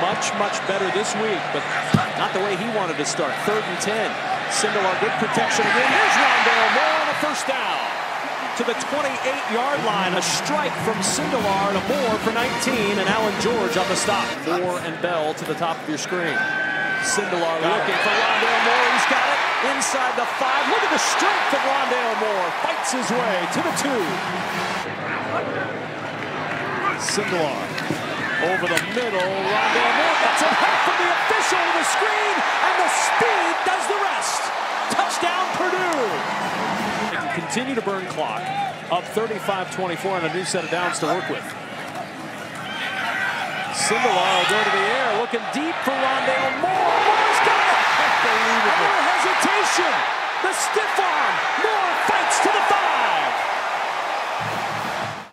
much, much better this week, but not the way he wanted to start. Third and 10. Sindelar, good protection again. Here's Rondale Moore on a first down. To the 28-yard line, a strike from Sindelar to Moore for 19, and Allen George on the stop. Moore and Bell to the top of your screen. Sindelar looking for Rondale Moore. He's got it inside the five. Look at the strength of Rondale Moore. Fights his way to the two. Sindelar over the middle. Purdue. They can continue to burn clock. Up 35-24 and a new set of downs to work with. Sindelar will go to the air, looking deep for Rondale Moore. Moore's got it! Unbelievable. A hesitation. The stiff arm. Moore fights to the five.